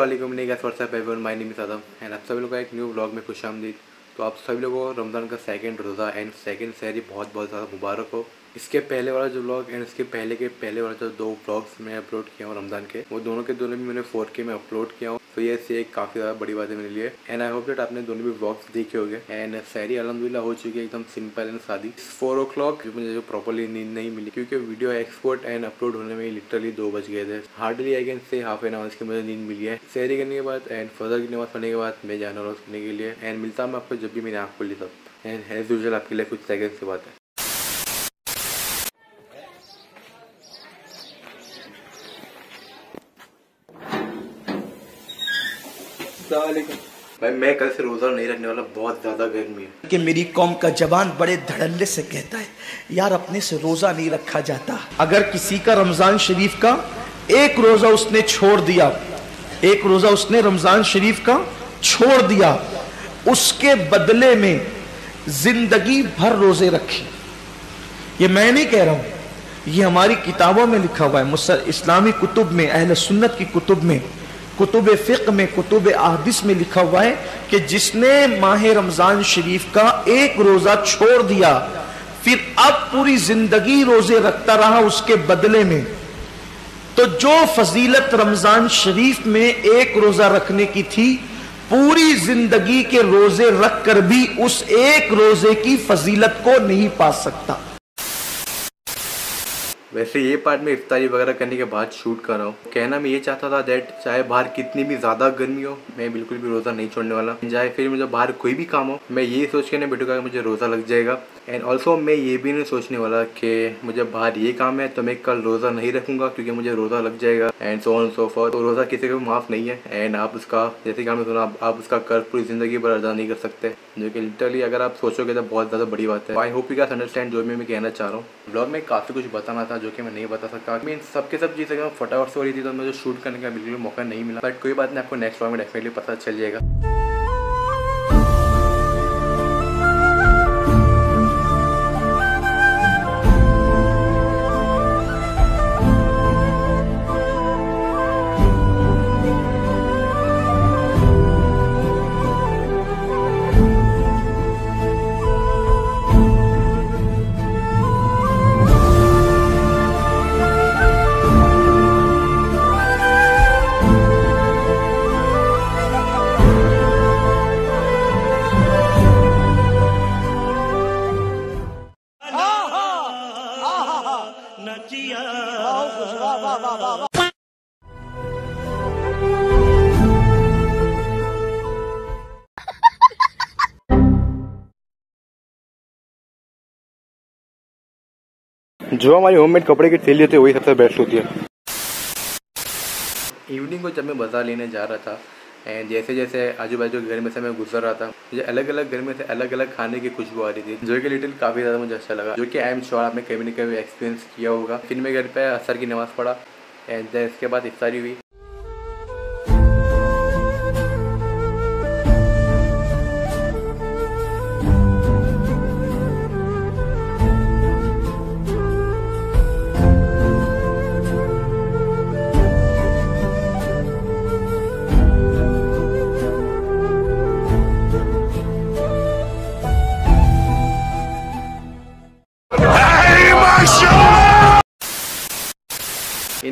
असलम नहीं guys what's up ever my name is Adam and आप सभी लोगों का एक न्यू ब्लॉग में खुश आमदीद तो आप सभी लोगों को रमज़ान का सेकंड रोज़ा एंड सेकंड सहरी बहुत बहुत ज़्यादा मुबारक हो। इसके पहले वाला जो ब्लॉग एंड इसके पहले के पहले वाला जो दो ब्लॉग्स मैं अपलोड किया हूँ रमज़ान के, वो दोनों के दोनों भी मैंने फोर के में अपलोड किया हूँ। तो ये से एक काफ़ी ज़्यादा बड़ी बात है मेरे लिए। एंड आई होप डेट आपने दोनों भी ब्लॉग्स देखे होंगे। एंड सहरी अलहमदिल्ला हो चुकी है एकदम सिंपल एंड सादी। फोर ओ क्लॉक मुझे जो प्रॉपरली नींद नहीं मिली, क्योंकि वीडियो एक्सपोर्ट एंड अपलोड होने में लिटरली दो बज गए थे। Hardly I can say half an hours की मुझे नींद मिली है। सहरी करने के बाद एंड फर्दर की नमाज़ पढ़ने के बाद, मैं जाना रहा करने के लिए। एंड मिलता हूँ मैं आपको जब भी मैंने आपको तब एंड एज यूजल आपके लिए कुछ सेकंड की बात है। भाई मैं कल से रोजा नहीं रखने वाला बहुत ज़्यादा गर्मी है। कि मेरी कौम का जवान बड़े धड़ल्ले से कहता है यार अपने से रोजा नहीं रखा जाता। अगर किसी का रमज़ान शरीफ का एक रोजा उसने छोड़ दिया एक रोजा उसने रमज़ान शरीफ का छोड़ दिया उसके बदले में ज़िंदगी भर रोज़े रखे। ये मैं नहीं कह रहा हूँ ये हमारी किताबों में लिखा हुआ है। मुसल इस्लामी कुतुब में अहल सुन्नत की कुतुब में कुतुब फ़िक में, कुतुब अहदिस में लिखा हुआ है कि जिसने माह रमज़ान शरीफ का एक रोज़ा छोड़ दिया, फिर अब पूरी ज़िंदगी रोज़े रखता रहा उसके बदले में तो जो फजीलत रमज़ान शरीफ में एक रोज़ा रखने की थी, पूरी ज़िंदगी के रोज़े रख कर भी उस एक रोज़े की फजीलत को नहीं पा सकता। वैसे ये पार्ट में इफ्तारी वगैरह करने के बाद शूट कर रहा हूँ। कहना मैं ये चाहता था दैट चाहे बाहर कितनी भी ज़्यादा गर्मी हो, मैं बिल्कुल भी रोज़ा नहीं छोड़ने वाला। चाहे फिर मुझे बाहर कोई भी काम हो, मैं ये सोच के नहीं बैठूँगा कि मुझे रोज़ा लग जाएगा। एंड ऑल्सो मैं ये भी नहीं सोचने वाला कि मुझे बाहर ये काम है तो मैं कल रोज़ा नहीं रखूँगा, क्योंकि मुझे रोज़ा लग जाएगा and so on so forth तो रोज़ा किसी को माफ़ नहीं है एंड आप उसका, जैसे कि आपने सुना, आप उसका कर्ज पूरी ज़िंदगी भर अदा नहीं कर सकते। जो कि लिटरली अगर आप सोचोगे तो बहुत ज़्यादा बड़ी बात है। I hope you guys understand जो भी मैं कहना चाह रहा हूँ। ब्लॉग में काफ़ी कुछ बताना था, जो कि मैं नहीं बता सकता। मीन सबके सब चीज़ अगर फटाफट से हो रही थी तो मुझे शूट करने का बिल्कुल मौका नहीं मिला। बट कोई बात नहीं, आपको नेक्स्ट ब्लॉग में डेफिनेटली पता चल जाएगा। जो हमारी होममेड कपड़े की थैली होती है वही सबसे बेस्ट होती है। इवनिंग को जब मैं बाज़ार लेने जा रहा था एंड जैसे जैसे आजू बाजू घर में से मैं गुजर रहा था मुझे अलग अलग घर में से अलग अलग खाने की खुशबू आ रही थी। जो कि लिटिल काफ़ी ज़्यादा मुझे अच्छा लगा। जो कि आई एम श्योर आपने कभी ना कभी एक्सपीरियंस किया होगा। फिर मैं घर पर असर की नमाज़ पढ़ा एंड इसके बाद इफ्तारी हुई।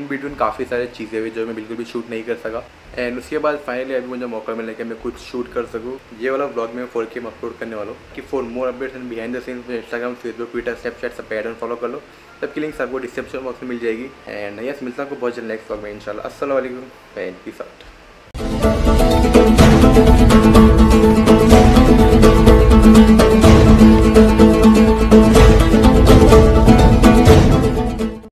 बिटवीन काफ़ी सारी चीज़ें हुई जो मैं बिल्कुल भी शूट नहीं कर सका। एंड उसके बाद फाइनली अभी मुझे मौका मिला कि मैं कुछ शूट कर सकूँ। ये वाला ब्लॉग मैं फोर के अपलोड करने वाला हूँ। कि for more updates and behind the scenes Instagram Facebook Twitter Snapchat सब पैटर्न फॉलो कर लो। सबकी लिंक सबको डिस्क्रिप्शन बॉक्स में मिल जाएगी। एंड यस मिलता हूँ बहुत जल्द नेक्स्ट ब्लॉग में इंशाल्लाह अस्सलाम वालेकुम एंड पीस आउट